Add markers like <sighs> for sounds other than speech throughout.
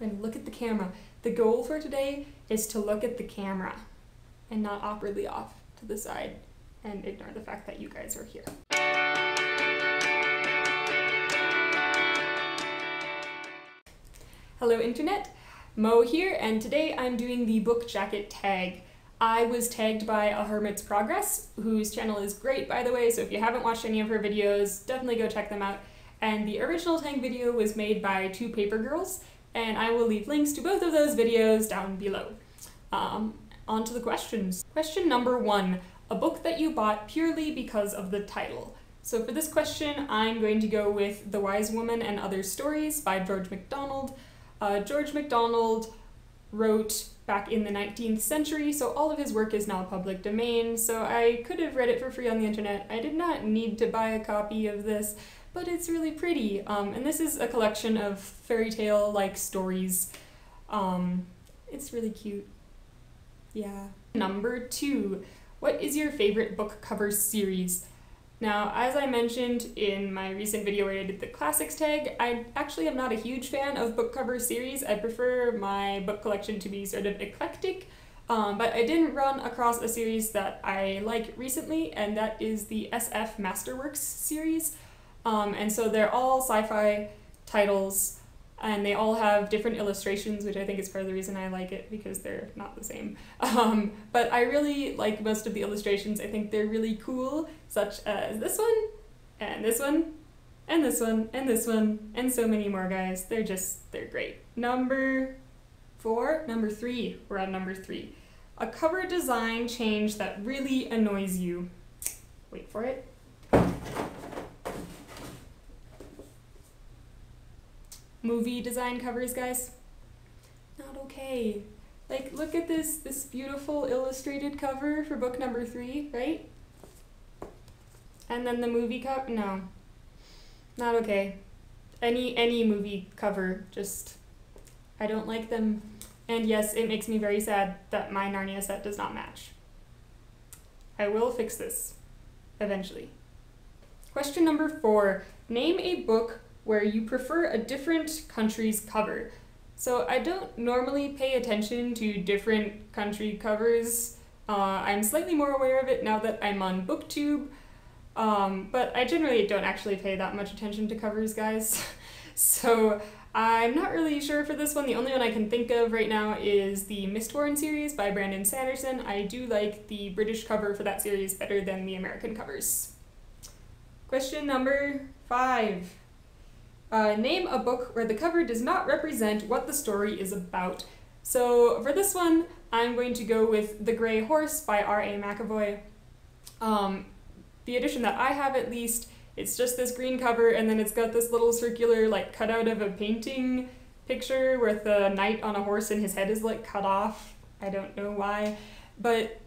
To look at the camera. The goal for today is to look at the camera and not awkwardly off to the side and ignore the fact that you guys are here. Hello Internet, Mo here, and today I'm doing the book jacket tag. I was tagged by A Hermit's Progress, whose channel is great by the way, so if you haven't watched any of her videos, definitely go check them out. And the original tag video was made by two paper girls, and I will leave links to both of those videos down below. Um, on to the questions. Question number one, a book that you bought purely because of the title. So for this question, I'm going to go with The Wise Woman and Other Stories by George MacDonald. Uh, George MacDonald wrote back in the 19th century, so all of his work is now public domain, so I could have read it for free on the internet. I did not need to buy a copy of this, but it's really pretty. Um, and this is a collection of fairy tale like stories. Um, it's really cute. Yeah. Number two, what is your favorite book cover series? Now, as I mentioned in my recent video where I did the classics tag, I actually am not a huge fan of book cover series. I prefer my book collection to be sort of eclectic, um, but I didn't run across a series that I like recently, and that is the SF Masterworks series. Um, and so they're all sci-fi titles and they all have different illustrations, which I think is part of the reason I like it because they're not the same. <laughs> Um, but I really like most of the illustrations. I think they're really cool, such as this one, and this one, and this one, and this one, and so many more, guys. They're just, they're great. Number four, number three, we're on number three. A cover design change that really annoys you. Wait for it. Movie design covers, guys. Not okay. Like, look at this, this beautiful illustrated cover for book number three, right? And then the movie cover, no. Not okay. Any, any movie cover, just, I don't like them. And yes, it makes me very sad that my Narnia set does not match. I will fix this, eventually. Question number four. Name a book where you prefer a different country's cover. So I don't normally pay attention to different country covers. Uh, I'm slightly more aware of it now that I'm on BookTube, um, but I generally don't actually pay that much attention to covers, guys. <laughs> so I'm not really sure for this one. The only one I can think of right now is the Mistborn series by Brandon Sanderson. I do like the British cover for that series better than the American covers. Question number five. Uh, name a book where the cover does not represent what the story is about. So for this one, I'm going to go with The Grey Horse by R.A. MacAvoy. Um, the edition that I have at least, it's just this green cover and then it's got this little circular like cutout of a painting picture with a knight on a horse and his head is like cut off. I don't know why. But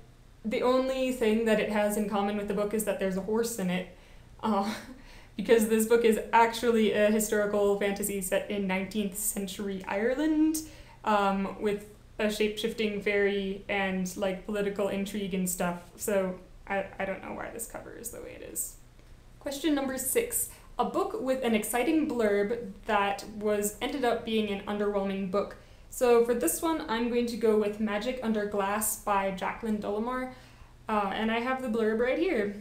the only thing that it has in common with the book is that there's a horse in it. Uh, <laughs> because this book is actually a historical fantasy set in 19th century Ireland um, with a shape shifting fairy and like political intrigue and stuff. So I, I don't know why this cover is the way it is. Question number six. A book with an exciting blurb that was ended up being an underwhelming book. So for this one, I'm going to go with Magic Under Glass by Jaclyn Dolamore, uh, and I have the blurb right here.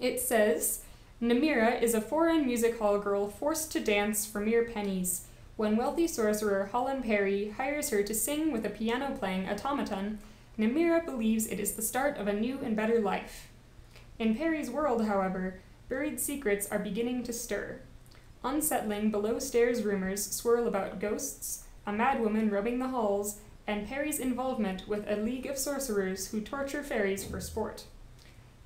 It says, Nimira is a foreign music hall girl forced to dance for mere pennies. When wealthy sorcerer Hollin Parry hires her to sing with a piano playing automaton, Nimira believes it is the start of a new and better life. In Parry's world, however, buried secrets are beginning to stir. Unsettling below stairs rumors swirl about ghosts, a madwoman roaming the halls, and Parry's involvement with a league of sorcerers who torture fairies for sport.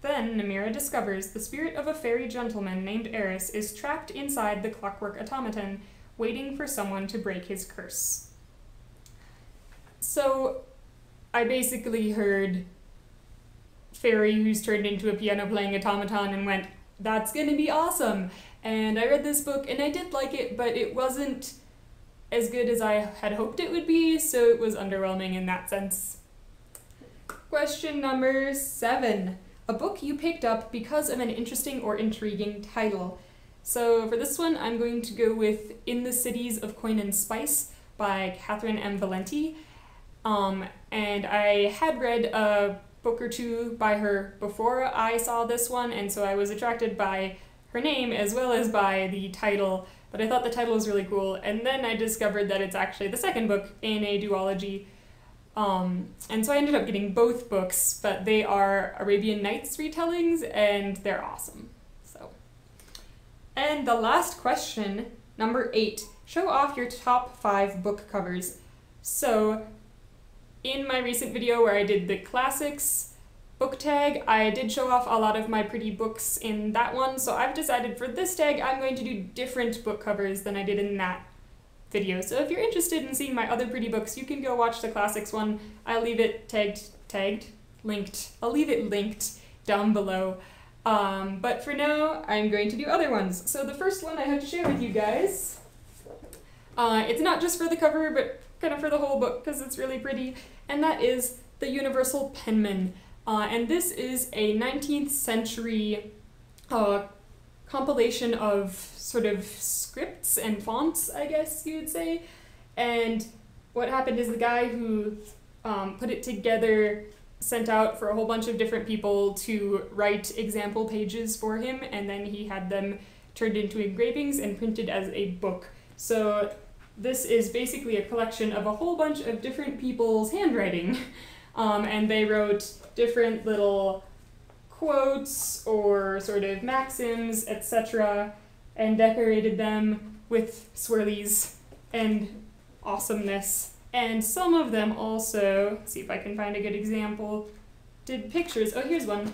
Then Nimira discovers the spirit of a fairy gentleman named Erris is trapped inside the clockwork automaton, waiting for someone to break his curse. So, I basically heard fairy who's turned into a piano playing automaton and went, that's gonna be awesome. And I read this book and I did like it, but it wasn't as good as I had hoped it would be, so it was underwhelming in that sense. Question number seven a book you picked up because of an interesting or intriguing title. So for this one, I'm going to go with In the Cities of Coin and Spice by Catherynne M. Valente. Um, and I had read a book or two by her before I saw this one, and so I was attracted by her name as well as by the title. But I thought the title was really cool, and then I discovered that it's actually the second book in a duology. Um, and so I ended up getting both books, but they are Arabian Nights retellings, and they're awesome. So, and the last question, number eight, show off your top five book covers. So in my recent video where I did the classics book tag, I did show off a lot of my pretty books in that one, so I've decided for this tag I'm going to do different book covers than I did in that video. So if you're interested in seeing my other pretty books, you can go watch the classics one. I'll leave it tagged, tagged, linked. I'll leave it linked down below. Um, but for now, I'm going to do other ones. So the first one I have to share with you guys, uh, it's not just for the cover, but kind of for the whole book because it's really pretty and that is the Universal Penman. Uh, and this is a 19th century uh, compilation of sort of scripts and fonts, I guess you would say. And what happened is the guy who um, put it together sent out for a whole bunch of different people to write example pages for him, and then he had them turned into engravings and printed as a book. So this is basically a collection of a whole bunch of different people's handwriting. <laughs> Um, and they wrote different little quotes or sort of maxims, etc., and decorated them with swirlies and awesomeness. And some of them also, see if I can find a good example, did pictures. Oh, here's one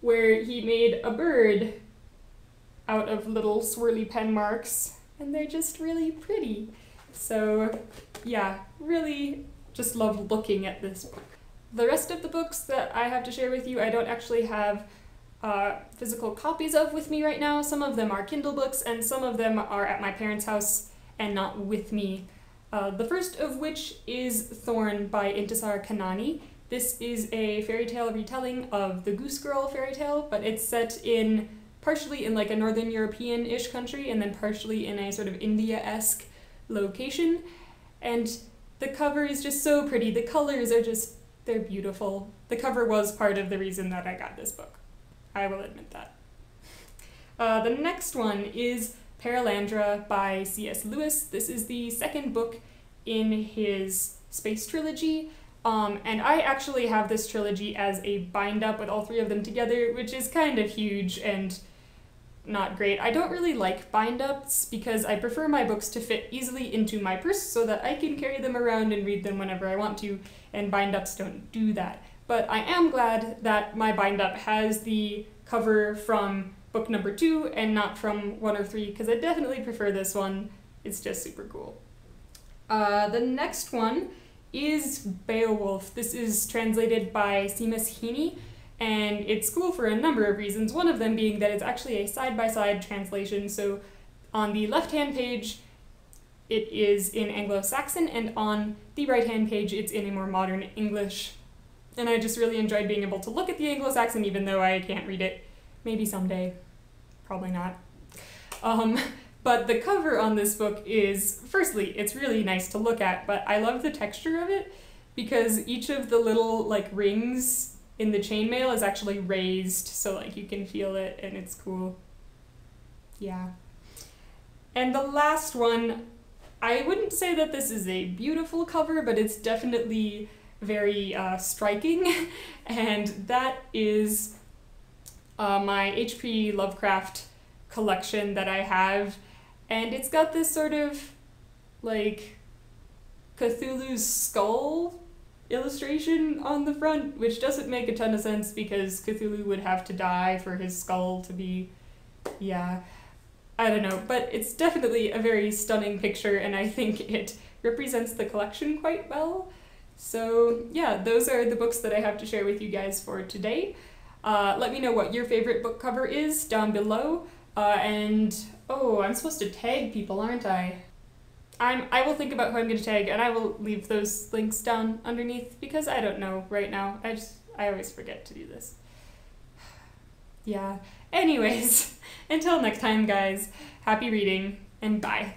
where he made a bird out of little swirly pen marks and they're just really pretty. So yeah, really just love looking at this book. The rest of the books that I have to share with you, I don't actually have uh, physical copies of with me right now. Some of them are Kindle books, and some of them are at my parents' house and not with me. Uh, the first of which is Thorn by Intisar Khanani. This is a fairy tale retelling of the Goose Girl fairy tale, but it's set in partially in like a northern European-ish country and then partially in a sort of India-esque location. And the cover is just so pretty. The colors are just, they're beautiful. The cover was part of the reason that I got this book. I will admit that. Uh, the next one is Perelandra by C.S. Lewis. This is the second book in his space trilogy. Um, and I actually have this trilogy as a bind up with all three of them together, which is kind of huge and not great. I don't really like bind ups because I prefer my books to fit easily into my purse so that I can carry them around and read them whenever I want to, and bind ups don't do that. But I am glad that my bind up has the cover from book number two and not from one or three because I definitely prefer this one. It's just super cool. Uh, the next one is Beowulf. This is translated by Seamus Heaney and it's cool for a number of reasons, one of them being that it's actually a side by side translation. So on the left hand page, it is in Anglo Saxon, and on the right hand page, it's in a more modern English. And I just really enjoyed being able to look at the Anglo Saxon, even though I can't read it. Maybe someday. Probably not. Um, <laughs> but the cover on this book is, firstly, it's really nice to look at, but I love the texture of it because each of the little like rings in the chainmail is actually raised so like you can feel it and it's cool. Yeah. And the last one, I wouldn't say that this is a beautiful cover, but it's definitely very uh, striking, <laughs> and that is uh, my H.P. Lovecraft collection that I have, and it's got this sort of like Cthulhu's skull illustration on the front, which doesn't make a ton of sense because Cthulhu would have to die for his skull to be. Yeah. I don't know, but it's definitely a very stunning picture, and I think it represents the collection quite well. So, yeah, those are the books that I have to share with you guys for today. Uh, let me know what your favorite book cover is down below. Uh, and, oh, I'm supposed to tag people, aren't I? I'm I will think about who I'm going to tag and I will leave those links down underneath because I don't know right now. I just I always forget to do this. <sighs> yeah. Anyways, <laughs> until next time guys, happy reading and bye.